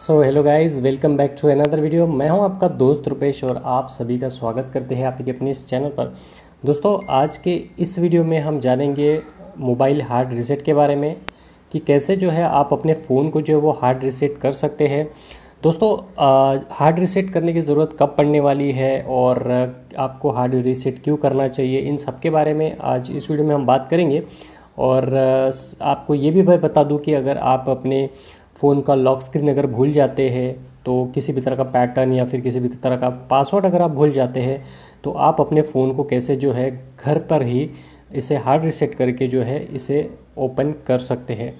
So hello guys welcome back to another video मैं हूँ आपका दोस्त रुपेश और आप सभी का स्वागत करते हैं आपके अपने इस चैनल पर। दोस्तों, आज के इस वीडियो में हम जानेंगे मोबाइल हार्ड रीसेट के बारे में कि कैसे जो है आप अपने फ़ोन को जो है वो हार्ड रीसेट कर सकते हैं। दोस्तों हार्ड रीसेट करने की ज़रूरत कब पड़ने वाली है और आपको हार्ड रीसेट क्यों करना चाहिए, इन सब के बारे में आज इस वीडियो में हम बात करेंगे। और आपको ये भी मैं बता दूँ कि अगर आप अपने फ़ोन का लॉक स्क्रीन अगर भूल जाते हैं तो किसी भी तरह का पैटर्न या फिर किसी भी तरह का पासवर्ड अगर आप भूल जाते हैं तो आप अपने फ़ोन को कैसे जो है घर पर ही इसे हार्ड रिसेट करके जो है इसे ओपन कर सकते हैं।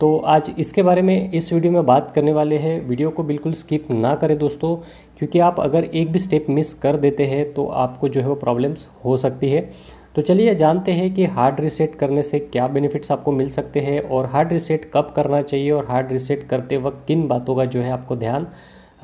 तो आज इसके बारे में इस वीडियो में बात करने वाले हैं। वीडियो को बिल्कुल स्किप ना करें दोस्तों, क्योंकि आप अगर एक भी स्टेप मिस कर देते हैं तो आपको जो है वो प्रॉब्लम्स हो सकती है। तो चलिए जानते हैं कि हार्ड रिसेट करने से क्या बेनिफिट्स आपको मिल सकते हैं और हार्ड रिसेट कब करना चाहिए और हार्ड रिसेट करते वक्त किन बातों का जो है आपको ध्यान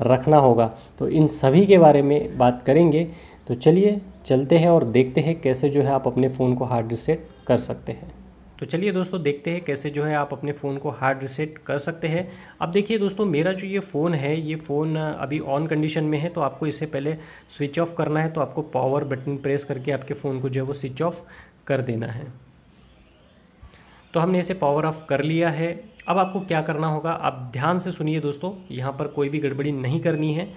रखना होगा। तो इन सभी के बारे में बात करेंगे। तो चलिए चलते हैं और देखते हैं कैसे जो है आप अपने फ़ोन को हार्ड रिसेट कर सकते हैं। तो चलिए दोस्तों, देखते हैं कैसे जो है आप अपने फ़ोन को हार्ड रिसेट कर सकते हैं। अब देखिए दोस्तों, मेरा जो ये फ़ोन है, ये फ़ोन अभी ऑन कंडीशन में है तो आपको इसे पहले स्विच ऑफ़ करना है तो आपको पावर बटन प्रेस करके आपके फ़ोन को जो है वो स्विच ऑफ़ कर देना है। तो हमने इसे पावर ऑफ़ कर लिया है। अब आपको क्या करना होगा, आप ध्यान से सुनिए दोस्तों, यहाँ पर कोई भी गड़बड़ी नहीं करनी है।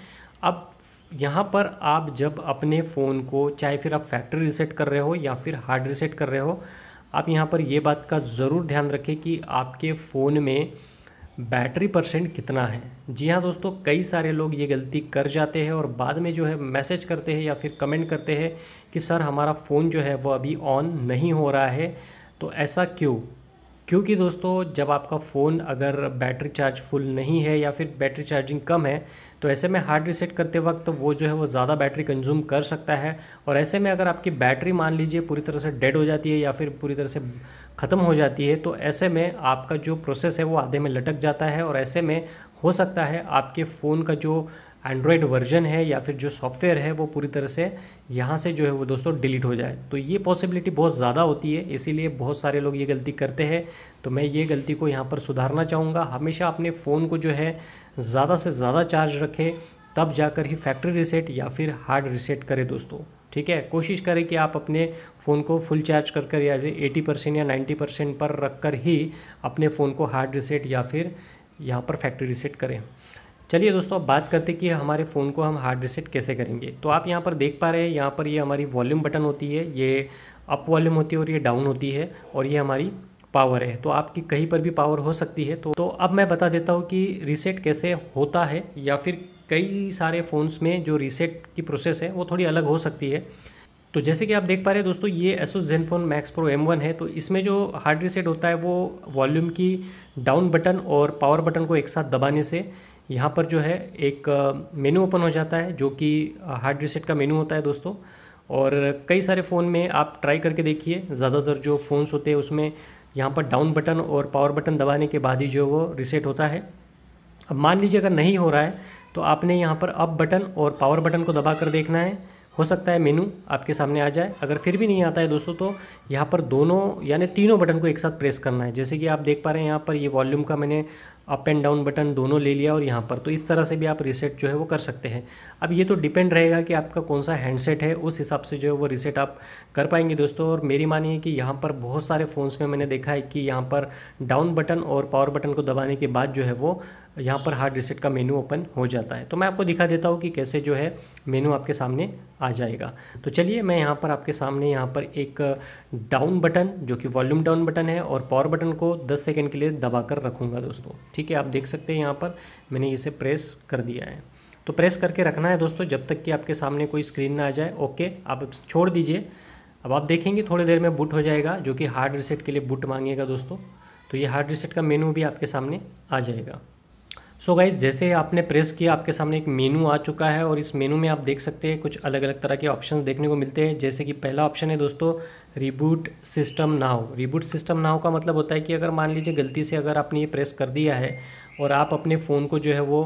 अब यहाँ पर आप जब अपने फ़ोन को, चाहे फिर आप फैक्ट्री रिसेट कर रहे हो या फिर हार्ड रिसेट कर रहे हो आप यहाँ पर ये बात का ज़रूर ध्यान रखें कि आपके फ़ोन में बैटरी परसेंट कितना है। जी हाँ दोस्तों, कई सारे लोग ये गलती कर जाते हैं और बाद में जो है मैसेज करते हैं या फिर कमेंट करते हैं कि, सर, हमारा फ़ोन जो है वो अभी ऑन नहीं हो रहा है। तो ऐसा क्यों? क्योंकि दोस्तों, जब आपका फ़ोन अगर बैटरी चार्ज फुल नहीं है या फिर बैटरी चार्जिंग कम है तो ऐसे में हार्ड रिसेट करते वक्त तो वो जो है वो ज़्यादा बैटरी कंज्यूम कर सकता है। और ऐसे में अगर आपकी बैटरी मान लीजिए पूरी तरह से डेड हो जाती है या फिर पूरी तरह से ख़त्म हो जाती है तो ऐसे में आपका जो प्रोसेस है वो आधे में लटक जाता है। और ऐसे में हो सकता है आपके फ़ोन का जो एंड्रॉयड वर्जन है या फिर जो सॉफ्टवेयर है वो पूरी तरह से यहाँ से जो है वो दोस्तों डिलीट हो जाए। तो ये पॉसिबिलिटी बहुत ज़्यादा होती है, इसीलिए बहुत सारे लोग ये गलती करते हैं। तो मैं ये गलती को यहाँ पर सुधारना चाहूँगा। हमेशा अपने फ़ोन को जो है ज़्यादा से ज़्यादा चार्ज रखें, तब जाकर ही फैक्ट्री रिसेट या फिर हार्ड रिसेट करें दोस्तों। ठीक है? कोशिश करें कि आप अपने फ़ोन को फुल चार्ज कर कर या एटी परसेंट या नाइन्टी परसेंट पर रख कर ही अपने फ़ोन को हार्ड रिसेट या फिर यहाँ पर फैक्ट्री रिसेट करें। चलिए दोस्तों अब बात करते कि हमारे फ़ोन को हम हार्ड रिसेट कैसे करेंगे। तो आप यहाँ पर देख पा रहे हैं यहाँ पर ये हमारी वॉल्यूम बटन होती है ये अप वॉल्यूम होती है और ये डाउन होती है और ये हमारी पावर है। तो आपकी कहीं पर भी पावर हो सकती है। तो, तो अब मैं बता देता हूँ कि रीसेट कैसे होता है या फिर कई सारे फ़ोन्स में जो रीसेट की प्रोसेस है वो थोड़ी अलग हो सकती है। तो जैसे कि आप देख पा रहे हैं दोस्तों ये Asus Zenfone Max Pro M one है। तो इसमें जो हार्ड रीसेट होता है वो वॉल्यूम की डाउन बटन और पावर बटन को एक साथ दबाने से यहाँ पर जो है एक मेनू ओपन हो जाता है, जो कि हार्ड रिसेट का मेनू होता है दोस्तों। और कई सारे फ़ोन में आप ट्राई करके देखिए, ज़्यादातर जो फ़ोन्स होते हैं उसमें यहाँ पर डाउन बटन और पावर बटन दबाने के बाद ही जो वो रिसेट होता है। अब मान लीजिए अगर नहीं हो रहा है तो आपने यहाँ पर अप बटन और पावर बटन को दबा कर देखना है। हो सकता है मेनू आपके सामने आ जाए। अगर फिर भी नहीं आता है दोस्तों तो यहाँ पर दोनों, यानी तीनों बटन को एक साथ प्रेस करना है। जैसे कि आप देख पा रहे हैं, यहाँ पर ये वॉल्यूम का मैंने अप एंड डाउन बटन दोनों ले लिया और यहाँ पर। तो इस तरह से भी आप रीसेट जो है वो कर सकते हैं। अब ये तो डिपेंड रहेगा कि आपका कौन सा हैंडसेट है, उस हिसाब से जो है वो रीसेट आप कर पाएँगे दोस्तों। और मेरी मानिए कि यहाँ पर बहुत सारे फ़ोन्स में मैंने देखा है कि यहाँ पर डाउन बटन और पावर बटन को दबाने के बाद जो है वो यहाँ पर हार्ड रिसेट का मेनू ओपन हो जाता है। तो मैं आपको दिखा देता हूँ कि कैसे जो है मेनू आपके सामने आ जाएगा। तो चलिए मैं यहाँ पर आपके सामने यहाँ पर एक डाउन बटन जो कि वॉल्यूम डाउन बटन है और पावर बटन को 10 सेकंड के लिए दबा कर रखूँगा दोस्तों। ठीक है, आप देख सकते हैं यहाँ पर मैंने इसे प्रेस कर दिया है। तो प्रेस करके रखना है दोस्तों, जब तक कि आपके सामने कोई स्क्रीन ना आ जाए। ओके, आप छोड़ दीजिए। अब आप देखेंगे थोड़ी देर में बुट हो जाएगा, जो कि हार्ड रिसेट के लिए बुट मांगेगा दोस्तों। तो ये हार्ड रिसेट का मेनू भी आपके सामने आ जाएगा। सो so गाइज़ जैसे आपने प्रेस किया, आपके सामने एक मेनू आ चुका है और इस मेनू में आप देख सकते हैं कुछ अलग अलग तरह के ऑप्शंस देखने को मिलते हैं। जैसे कि पहला ऑप्शन है दोस्तों reboot system now reboot system now का मतलब होता है कि अगर मान लीजिए गलती से अगर आपने ये प्रेस कर दिया है और आप अपने फ़ोन को जो है वो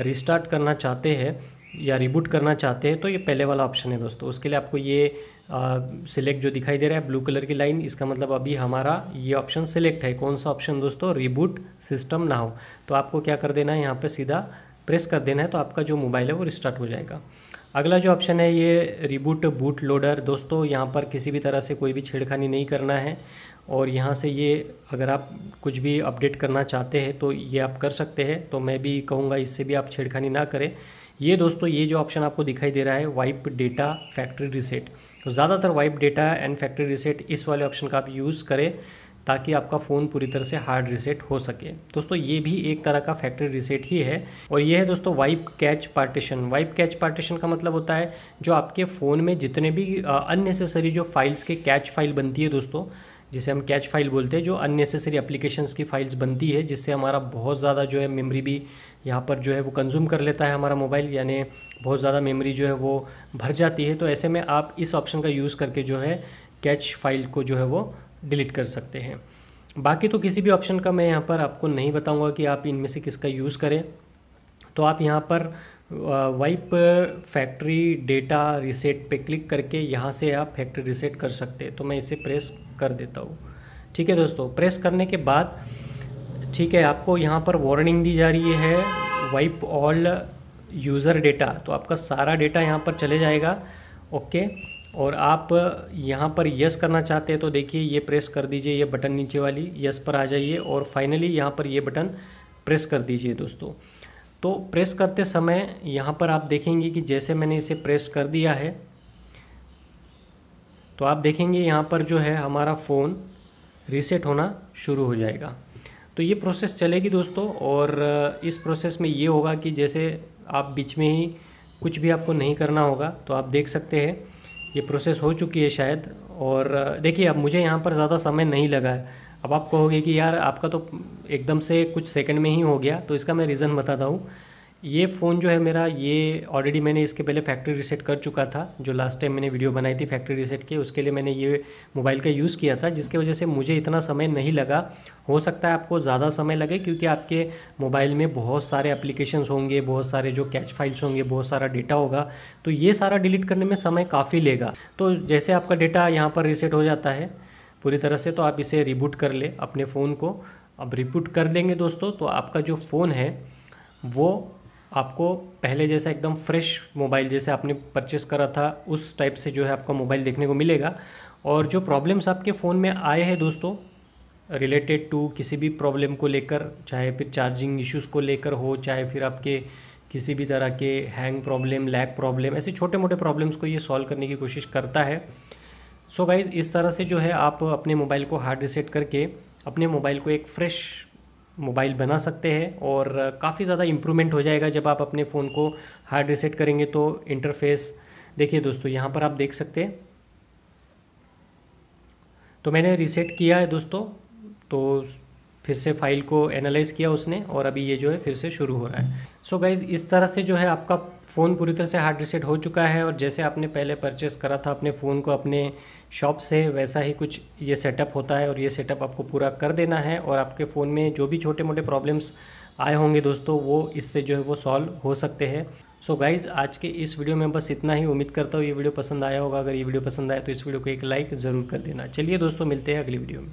रिस्टार्ट करना चाहते हैं या रिबूट करना चाहते हैं तो ये पहले वाला ऑप्शन है दोस्तों। उसके लिए आपको ये सिलेक्ट जो दिखाई दे रहा है ब्लू कलर की लाइन इसका मतलब अभी हमारा ये ऑप्शन सिलेक्ट है। कौन सा ऑप्शन दोस्तों? रिबूट सिस्टम ना हो तो आपको क्या कर देना है? यहाँ पे सीधा प्रेस कर देना है तो आपका जो मोबाइल है वो रिस्टार्ट हो जाएगा। अगला जो ऑप्शन है, ये रिबूट बूट लोडर दोस्तों, यहाँ पर किसी भी तरह से कोई भी छेड़खानी नहीं करना है। और यहाँ से ये अगर आप कुछ भी अपडेट करना चाहते हैं तो ये आप कर सकते हैं। तो मैं भी कहूँगा, इससे भी आप छेड़खानी ना करें। ये दोस्तों, ये जो ऑप्शन आपको दिखाई दे रहा है वाइप डेटा फैक्ट्री रिसेट तो ज़्यादातर wipe data and factory reset इस वाले ऑप्शन का आप यूज़ करें ताकि आपका फ़ोन पूरी तरह से हार्ड रिसेट हो सके। दोस्तों, ये भी एक तरह का फैक्ट्री रिसेट ही है। और ये है दोस्तों wipe cache partition wipe cache partition का मतलब होता है जो आपके फ़ोन में जितने भी अननेसेसरी जो फाइल्स के कैच फ़ाइल बनती है दोस्तों जिसे हम कैच फ़ाइल बोलते हैं, जो अननेसेसरी एप्लीकेशंस की फाइल्स बनती है, जिससे हमारा बहुत ज़्यादा जो है मेमोरी भी यहाँ पर जो है वो कंज्यूम कर लेता है हमारा मोबाइल यानी बहुत ज़्यादा मेमोरी जो है वो भर जाती है। तो ऐसे में आप इस ऑप्शन का यूज़ करके जो है कैच फ़ाइल को जो है वो डिलीट कर सकते हैं। बाकी तो किसी भी ऑप्शन का मैं यहाँ पर आपको नहीं बताऊँगा कि आप इनमें से किसका यूज़ करें। तो आप यहाँ पर वाइप फैक्ट्री डेटा रिसेट पे क्लिक करके यहाँ से आप फैक्ट्री रिसेट कर सकते हैं। तो मैं इसे प्रेस कर देता हूँ। ठीक है दोस्तों? प्रेस करने के बाद, ठीक है, आपको यहाँ पर वार्निंग दी जा रही है वाइप ऑल यूज़र डेटा तो आपका सारा डेटा यहाँ पर चले जाएगा। ओके और आप यहाँ पर यस करना चाहते हैं तो देखिए, ये प्रेस कर दीजिए ये बटन नीचे वाली यस पर आ जाइए और फाइनली यहाँ पर ये बटन प्रेस कर दीजिए दोस्तों। तो प्रेस करते समय यहाँ पर आप देखेंगे कि जैसे मैंने इसे प्रेस कर दिया है तो आप देखेंगे यहाँ पर जो है हमारा फ़ोन रीसेट होना शुरू हो जाएगा। तो ये प्रोसेस चलेगी दोस्तों और इस प्रोसेस में ये होगा कि जैसे आप बीच में ही कुछ भी आपको नहीं करना होगा तो आप देख सकते हैं, ये प्रोसेस हो चुकी है शायद। और देखिए, अब मुझे यहाँ पर ज़्यादा समय नहीं लगा है। अब आप कहोगे कि यार आपका तो एकदम से कुछ सेकंड में ही हो गया तो इसका मैं रीज़न बताता हूँ। ये फ़ोन जो है मेरा, ये ऑलरेडी मैंने इसके पहले फैक्ट्री रीसेट कर चुका था, जो लास्ट टाइम मैंने वीडियो बनाई थी फैक्ट्री रीसेट के, उसके लिए मैंने ये मोबाइल का यूज़ किया था, जिसके वजह से मुझे इतना समय नहीं लगा। हो सकता है आपको ज़्यादा समय लगे, क्योंकि आपके मोबाइल में बहुत सारे एप्लीकेशंस होंगे, बहुत सारे जो कैच फाइल्स होंगे, बहुत सारा डेटा होगा तो ये सारा डिलीट करने में समय काफ़ी लेगा। तो जैसे आपका डेटा यहाँ पर रीसेट हो जाता है पूरी तरह से तो आप इसे रिबूट कर ले अपने फ़ोन को। अब रिबूट कर देंगे दोस्तों तो आपका जो फ़ोन है, वो आपको पहले जैसा एकदम फ्रेश मोबाइल जैसे आपने परचेस करा था, उस टाइप से जो है आपका मोबाइल देखने को मिलेगा। और जो प्रॉब्लम्स आपके फ़ोन में आए हैं दोस्तों रिलेटेड टू किसी भी प्रॉब्लम को लेकर, चाहे फिर चार्जिंग इश्यूज़ को लेकर हो, चाहे फिर आपके किसी भी तरह के हैंग प्रॉब्लम लैग प्रॉब्लम ऐसे छोटे मोटे प्रॉब्लम्स को ये सॉल्व करने की कोशिश करता है। सो so गाइज़ इस तरह से जो है आप अपने मोबाइल को हार्ड रिसेट करके अपने मोबाइल को एक फ्रेश मोबाइल बना सकते हैं और काफ़ी ज़्यादा इम्प्रूवमेंट हो जाएगा जब आप अपने फ़ोन को हार्ड रिसेट करेंगे तो इंटरफेस देखिए दोस्तों, यहाँ पर आप देख सकते हैं। तो मैंने रीसेट किया है दोस्तों तो फिर से फ़ाइल को एनालाइज किया उसने और अभी ये जो है फिर से शुरू हो रहा है। सो so गाइज़ इस तरह से जो है आपका फ़ोन पूरी तरह से हार्ड रिसेट हो चुका है और जैसे आपने पहले परचेस करा था अपने फ़ोन को अपने शॉप से, वैसा ही कुछ ये सेटअप होता है और ये सेटअप आपको पूरा कर देना है और आपके फ़ोन में जो भी छोटे मोटे प्रॉब्लम्स आए होंगे दोस्तों, वो इससे जो है वो सॉल्व हो सकते हैं। सो so गाइज़ आज के इस वीडियो में बस इतना ही। उम्मीद करता हूँ ये वीडियो पसंद आया होगा। अगर ये वीडियो पसंद आया तो इस वीडियो को एक लाइक ज़रूर कर देना। चलिए दोस्तों, मिलते हैं अगली वीडियो में।